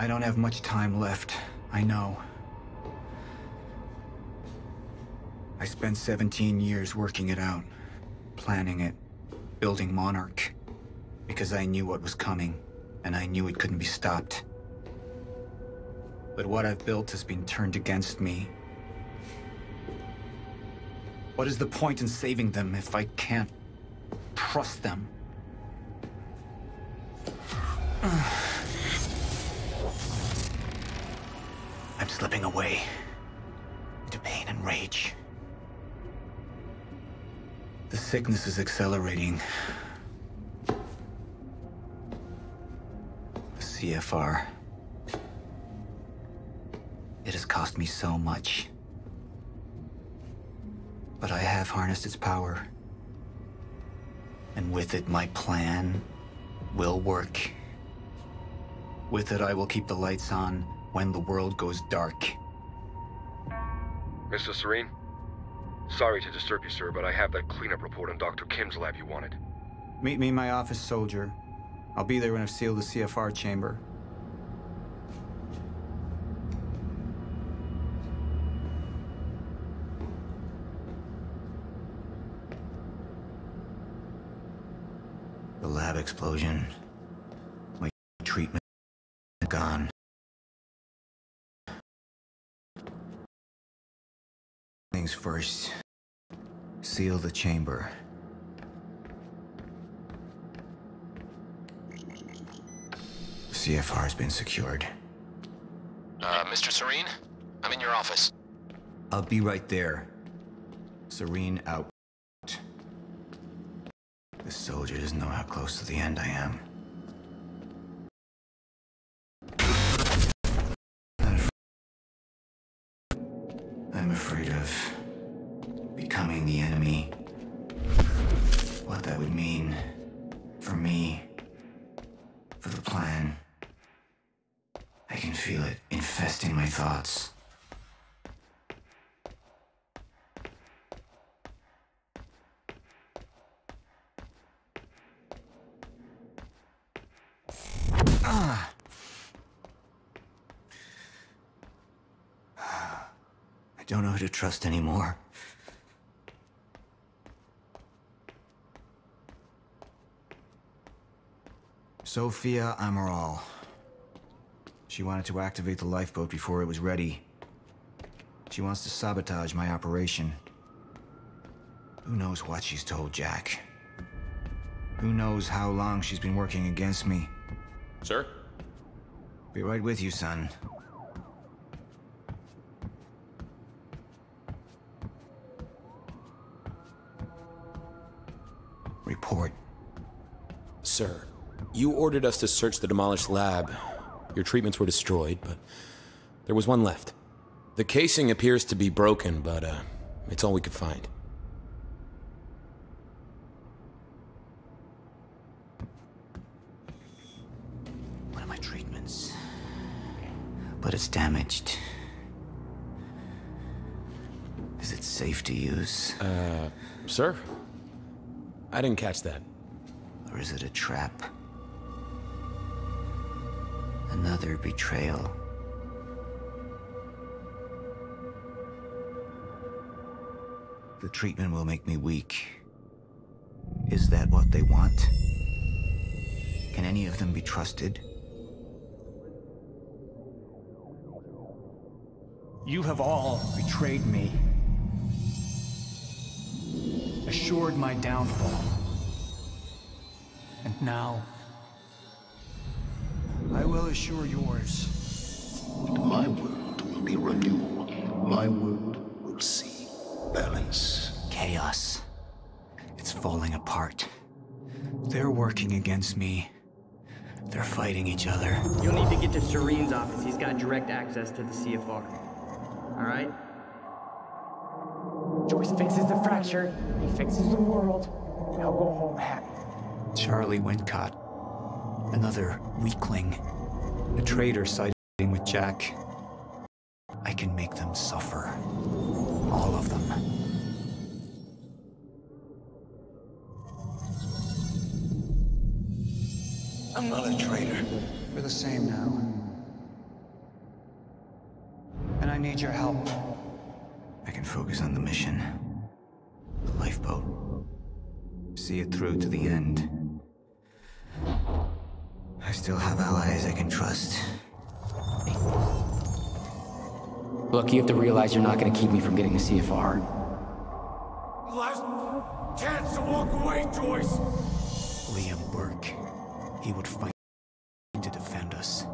I don't have much time left. I know. I spent 17 years working it out. Planning it. Building Monarch. Because I knew what was coming. And I knew it couldn't be stopped. But what I've built has been turned against me. What is the point in saving them if I can't trust them? Slipping away into pain and rage. The sickness is accelerating. The CFR. It has cost me so much. But I have harnessed its power. And with it, my plan will work. With it, I will keep the lights on when the world goes dark. Mr. Serene? Sorry to disturb you, sir, but I have that cleanup report on Dr. Kim's lab you wanted. Meet me in my office, soldier. I'll be there when I've sealed the CFR chamber. The lab explosion. My treatment gone. Things first. Seal the chamber. CFR has been secured. Uh, Mr. Serene? I'm in your office. I'll be right there. Serene out. This soldier doesn't know how close to the end I am. I'm afraid of becoming the enemy. What that would mean for me, for the plan. I can feel it infesting my thoughts. Ah. I don't know who to trust anymore. Sofia Amaral. She wanted to activate the lifeboat before it was ready. She wants to sabotage my operation. Who knows what she's told Jack? Who knows how long she's been working against me? Sir? Be right with you, son. Report. Sir, you ordered us to search the demolished lab. Your treatments were destroyed, but there was one left. The casing appears to be broken, but uh, it's all we could find. One of my treatments. But it's damaged. Is it safe to use? Uh, sir? I didn't catch that. Or is it a trap? Another betrayal. The treatment will make me weak. Is that what they want? Can any of them be trusted? You have all betrayed me. Assured my downfall. And now, I will assure yours. My world will be renewed. My world will see balance. Chaos. It's falling apart. They're working against me. They're fighting each other. You'll need to get to Serene's office. He's got direct access to the CFR. All right? Joyce fixes the fracture. He fixes the world. They'll go home happy. Charlie Wincott. Another weakling. A traitor siding with Jack. I can make them suffer. All of them. I'm not a traitor. We're the same now. And I need your help. I can focus on the mission. The lifeboat. See it through to the end. I still have allies I can trust. Look, you have to realize you're not gonna keep me from getting the CFR. Last chance to walk away, Joyce! Liam Burke. He would fight to defend us.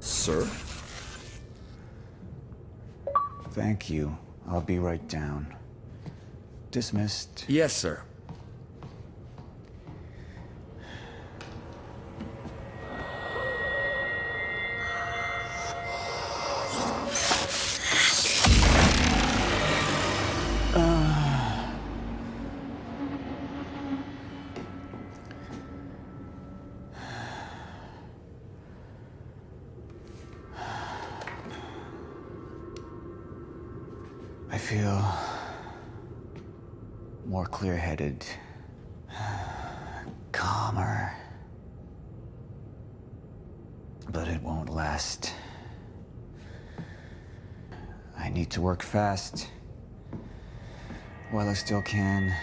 Sir? Thank you. I'll be right down. Dismissed. Yes, sir. Feel more clear headed, calmer. But it won't last. I need to work fast while I still can.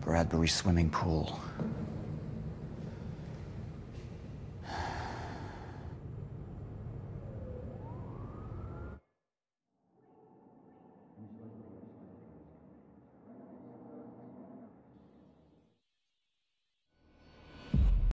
Bradbury swimming pool.